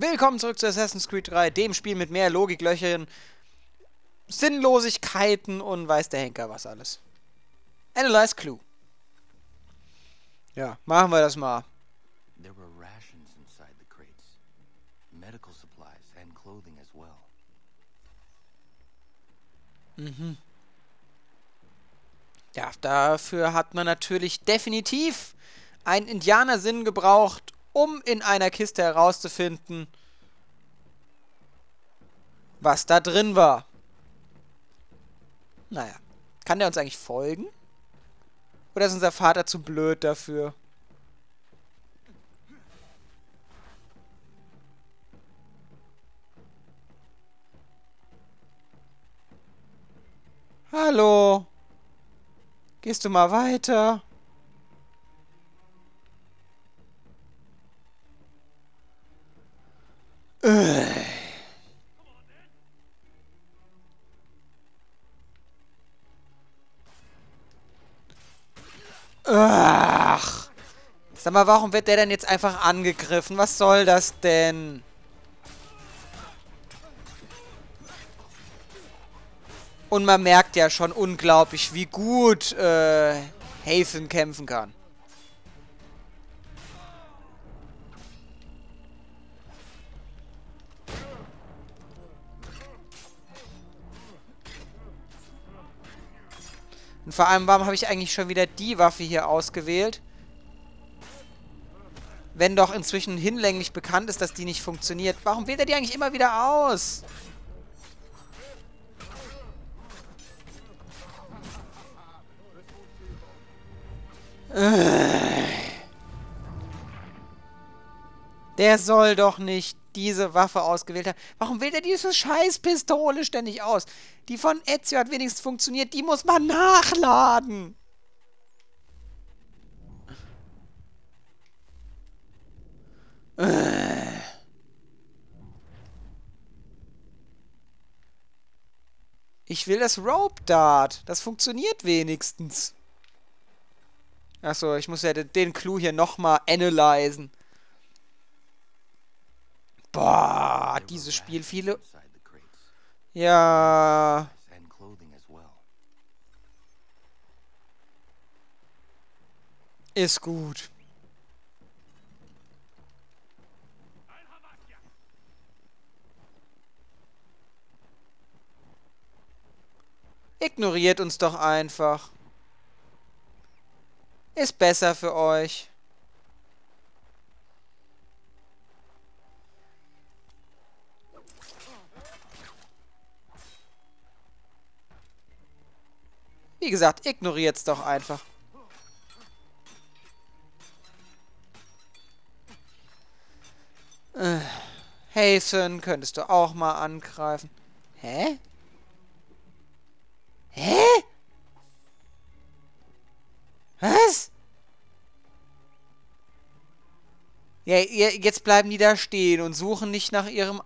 Willkommen zurück zu Assassin's Creed 3, dem Spiel mit mehr Logiklöchern, Sinnlosigkeiten und weiß der Henker was alles. Analyze Clue. Ja, machen wir das mal. There were rations inside the crates, medical supplies, and clothing as well. Ja, dafür hat man natürlich definitiv einen Indianersinn gebraucht, um in einer Kiste herauszufinden, was da drin war. Naja, kann der uns eigentlich folgen? Oder ist unser Vater zu blöd dafür? Hallo? Gehst du mal weiter? Ach. Sag mal, warum wird der denn jetzt einfach angegriffen? Was soll das denn? Und man merkt ja schon unglaublich, wie gut äh, Hafen kämpfen kann. Und vor allem, warum habe ich eigentlich schon wieder die Waffe hier ausgewählt? Wenn doch inzwischen hinlänglich bekannt ist, dass die nicht funktioniert. Warum wählt er die eigentlich immer wieder aus? Der soll doch nicht diese Waffe ausgewählt haben. Warum wählt er diese Scheißpistole ständig aus? Die von Ezio hat wenigstens funktioniert. Die muss man nachladen. Äh. Ich will das Rope Dart. Das funktioniert wenigstens. Achso, ich muss ja den Clou hier nochmal analysen. Boah, dieses Spiel viele... Ja, ist gut. Ignoriert uns doch einfach. Ist besser für euch. Wie gesagt, ignoriert's doch einfach. Äh, Hasten, könntest du auch mal angreifen. Hä? Hä? Was? Ja, jetzt bleiben die da stehen und suchen nicht nach ihrem...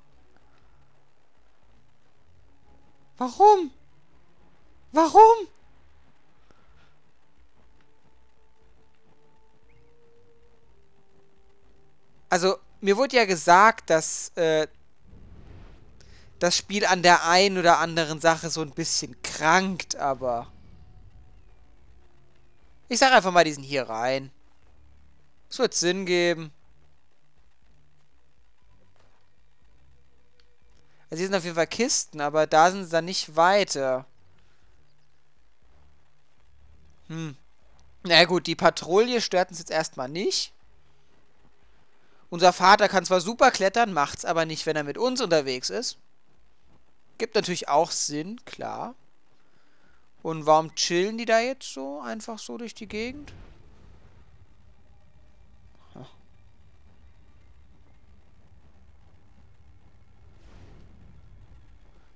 Warum? Warum? Also, mir wurde ja gesagt, dass äh, das Spiel an der einen oder anderen Sache so ein bisschen krankt, aber... Ich sag einfach mal, die sind hier rein. Es wird Sinn geben. Also hier sind auf jeden Fall Kisten, aber da sind sie dann nicht weiter. Hm. Na gut, die Patrouille stört uns jetzt erstmal nicht. Unser Vater kann zwar super klettern, macht's aber nicht, wenn er mit uns unterwegs ist. Gibt natürlich auch Sinn, klar. Und warum chillen die da jetzt so? Einfach so durch die Gegend?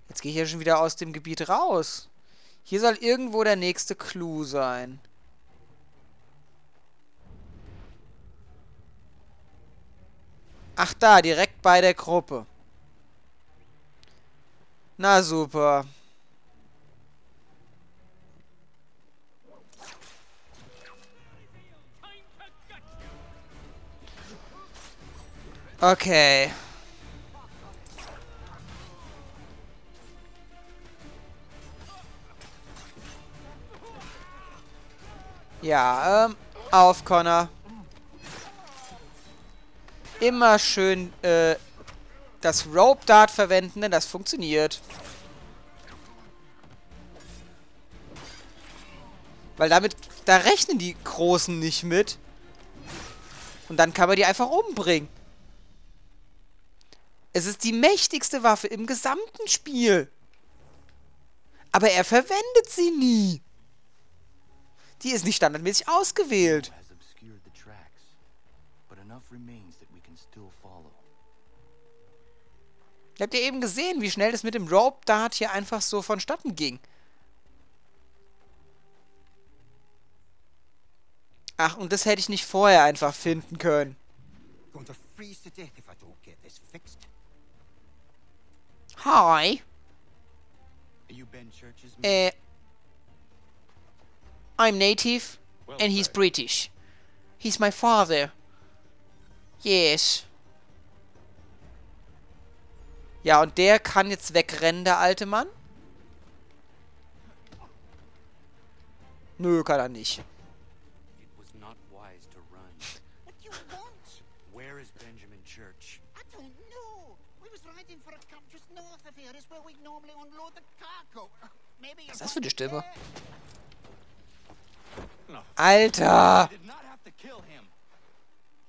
Jetzt gehe ich ja schon wieder aus dem Gebiet raus. Hier soll irgendwo der nächste Clou sein. Ach da, direkt bei der Gruppe. Na super. Okay. Ja, ähm, auf, Connor. Immer schön, äh, das Rope Dart verwenden, denn das funktioniert. Weil damit, da rechnen die Großen nicht mit. Und dann kann man die einfach umbringen. Es ist die mächtigste Waffe im gesamten Spiel. Aber er verwendet sie nie. Die ist nicht standardmäßig ausgewählt. Has obscured the tracks, but enough remains Ihr habt ja eben gesehen, wie schnell das mit dem Rope Dart hier einfach so vonstatten ging. Ach, und das hätte ich nicht vorher einfach finden können. Hi. Äh. I'm native and he's. British. He's my father. Yes. Ja, und der kann jetzt wegrennen, der alte Mann? Nö, kann er nicht. Was ist das für eine Stimme? Alter! Did not have to kill him.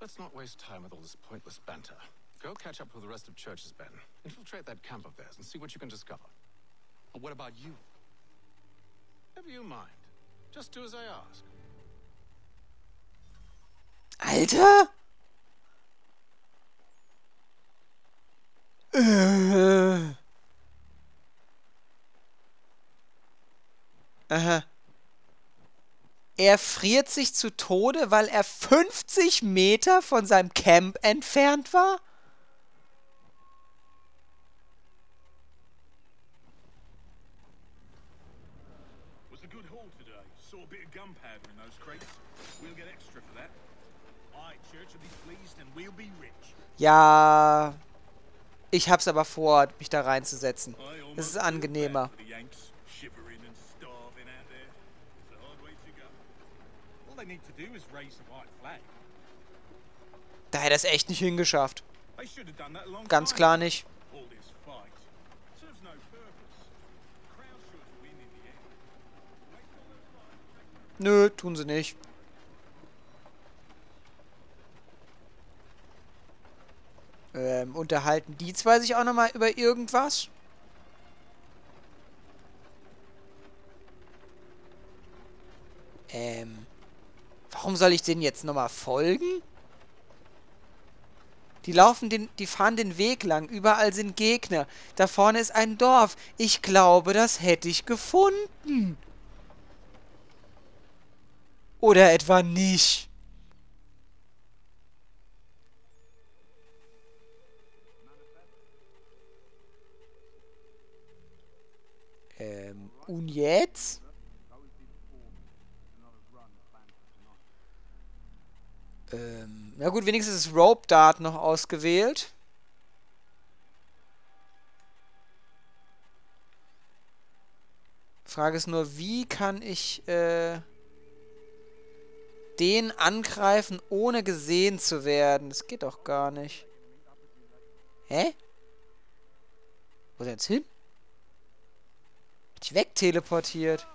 let's not waste time with all this pointless banter. Go catch up with the rest of Church's Ben. Infiltrate that camp of theirs and see what you can discover. And what about you? Never you mind. Just do as I ask. Alter? Äh. Aha. Er friert sich zu Tode, weil er 50 Meter von seinem Camp entfernt war? Was a good haul today. Saw a bit of gunpowder in those crates. We'll get extra for that. Aye, Church will be pleased and we'll be rich. Ja. Ich hab's aber vor, mich da reinzusetzen. Es ist angenehmer. Da hätte er es echt nicht hingeschafft. Ganz klar nicht. All this fight serves no purpose. Crowd should win in the end. Make all their fight. Nö, tun sie nicht. Ähm, unterhalten die zwei sich auch nochmal über irgendwas? Ähm, warum soll ich denen jetzt nochmal folgen? Die laufen den, die fahren den Weg lang. Überall sind Gegner. Da vorne ist ein Dorf. Ich glaube, das hätte ich gefunden. Oder etwa nicht? Ähm, und jetzt? Ähm, na gut, wenigstens ist Rope Dart noch ausgewählt. Frage ist nur, wie kann ich äh, den angreifen, ohne gesehen zu werden? Das geht doch gar nicht. Hä? Wo ist er jetzt hin? Dich wegteleportiert.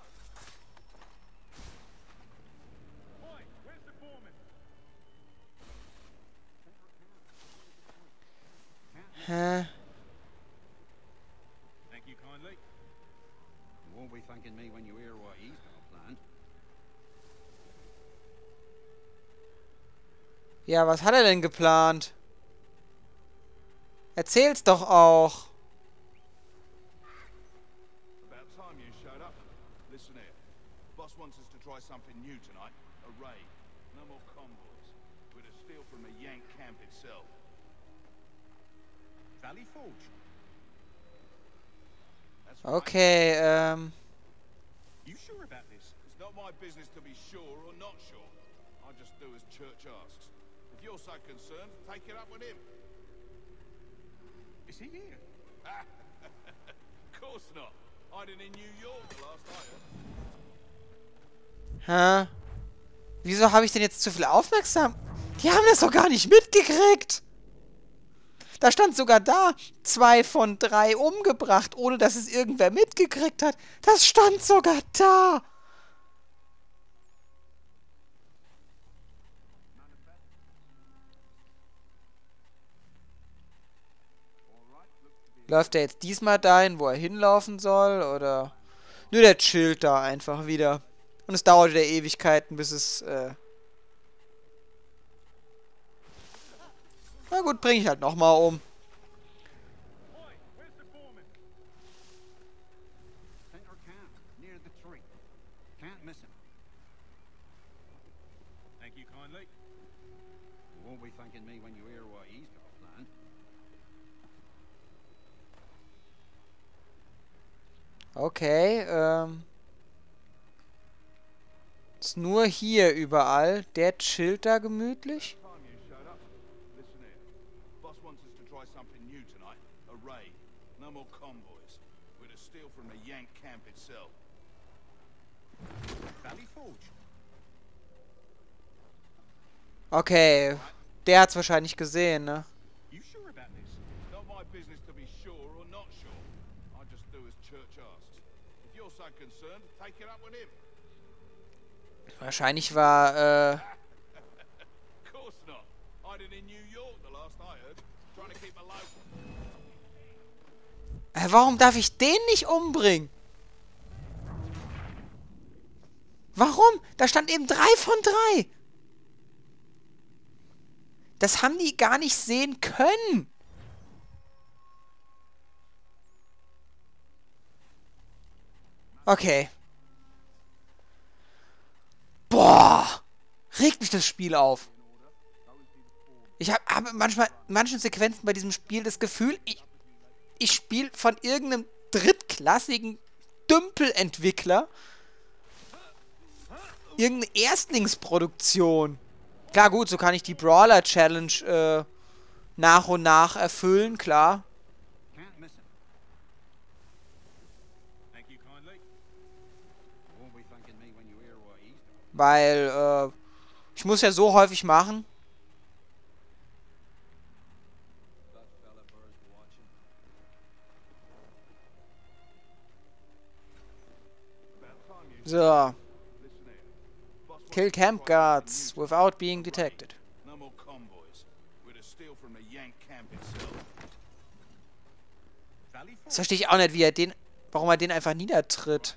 Hä? Thank you kindly. You won't be thanking me when you hear what he's got planned. Ja, was hat er denn geplant? Erzähl's doch auch. Something new tonight. A raid. No more convoys. We're to steal from the Yank camp itself. Valley Forge. That's right. Okay, ähm. You sure about this? It's not my business to be sure or not sure. I just do as Church asks. If you're so concerned, take it up with him. Is he here? Of course not. Hiding in New York, last I heard. Hä? Wieso habe ich denn jetzt zu viel aufmerksam? Die haben das doch gar nicht mitgekriegt. Da stand sogar da, zwei von drei umgebracht, ohne dass es irgendwer mitgekriegt hat. Das stand sogar da. Läuft er jetzt diesmal dahin, wo er hinlaufen soll, oder? Nö, der chillt da einfach wieder. Und es dauert wieder Ewigkeiten, bis es, äh... Na gut, bring ich halt nochmal um. Okay, ähm... Ist nur hier überall. Der chillt da gemütlich. Okay, der hat's wahrscheinlich gesehen, ne? Wahrscheinlich war, äh... Warum darf ich den nicht umbringen? Warum? Da stand eben drei von drei. Das haben die gar nicht sehen können. Okay. Boah. Regt mich das Spiel auf. Ich habe hab manchmal in manchen Sequenzen bei diesem Spiel das Gefühl, ich, ich spiele von irgendeinem drittklassigen Dümpelentwickler irgendeine Erstlingsproduktion. Klar, gut, so kann ich die Brawler Challenge äh, nach und nach erfüllen, klar. Can't miss him. Thank you kindly. You won't be thanking me when you hear what he's got. Weil, äh, ich muss ja so häufig machen. So. Kill camp guards without being detected. No more convoys. We're to steal from the Yank camp itself. Das verstehe ich auch nicht, wie er den, warum er den einfach niedertritt.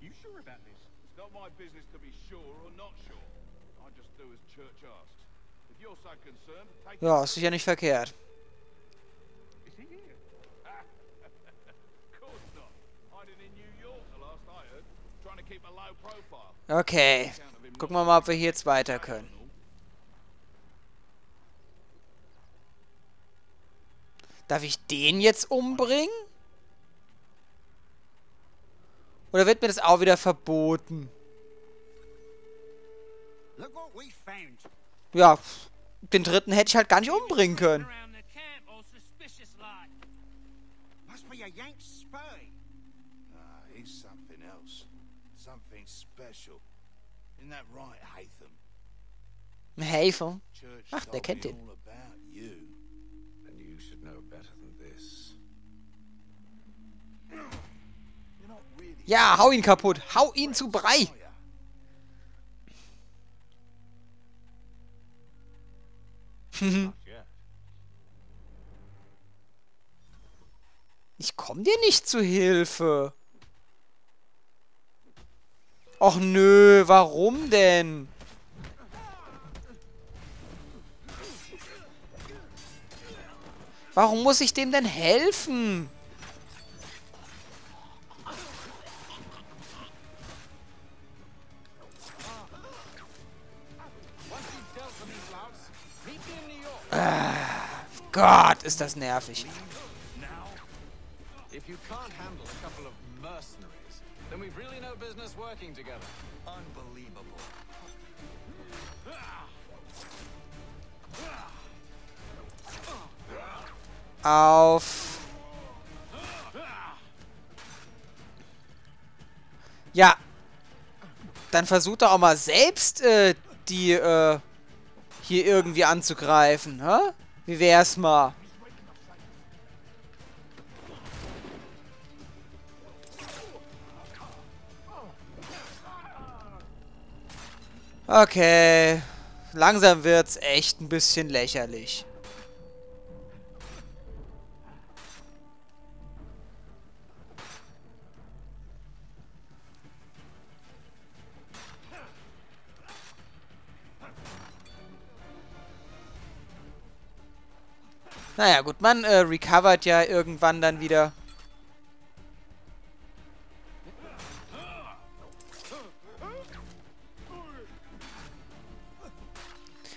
You sure about this? It's not my business to be sure or not sure. I just do as Church asks. If you're so concerned, take Ja, ist sicher nicht verkehrt. Is he here? Of course not. Hiding in New York, the last I heard. Trying to keep a low profile. Okay. Gucken wir mal, ob wir hier jetzt weiter können. Darf ich den jetzt umbringen? Oder wird mir das auch wieder verboten? Ja, den dritten hätte ich halt gar nicht umbringen können. Ah, he's something else. Something special. Isn't that right, Hatham? Ach, der kennt really Ja, hau ihn kaputt. Hau ihn zu Brei. Ich komm dir nicht zu Hilfe. Och nö, warum denn? Warum muss ich dem denn helfen? Gott, ist das nervig. If you can't handle a couple of mercenaries, then we've really no business working together. Unbelievable. Auf. Ja. Dann versucht er auch mal selbst, äh, die, äh, hier irgendwie anzugreifen, hä? Wie wär's mal? Okay. Langsam wird's echt ein bisschen lächerlich. Naja, gut, man äh, recovert ja irgendwann dann wieder.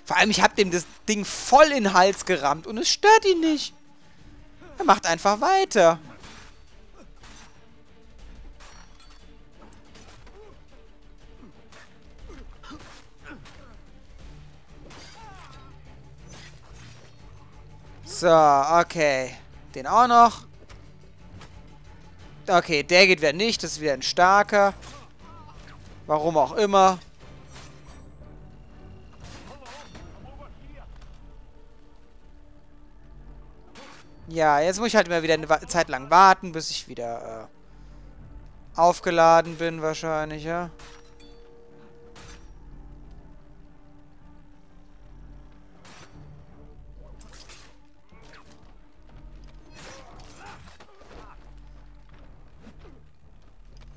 Vor allem, ich hab dem das Ding voll in den Hals gerammt und es stört ihn nicht. Er macht einfach weiter. So, okay. Den auch noch. Okay, der geht wieder nicht. Das ist wieder ein starker. Warum auch immer. Ja, jetzt muss ich halt mal wieder eine Zeit lang warten, bis ich wieder äh, aufgeladen bin wahrscheinlich, ja.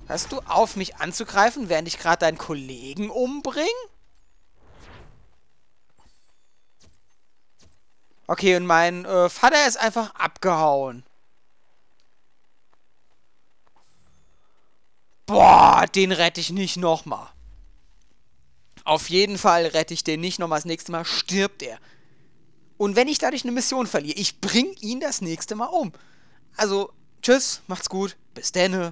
Hörst du auf, mich anzugreifen, während ich gerade deinen Kollegen umbringe? Okay, und mein äh, Vater ist einfach abgehauen. Boah, den rette ich nicht nochmal. Auf jeden Fall rette ich den nicht nochmal. Das nächste Mal stirbt er. Und wenn ich dadurch eine Mission verliere, ich bring ihn das nächste Mal um. Also, tschüss, macht's gut, bis denne.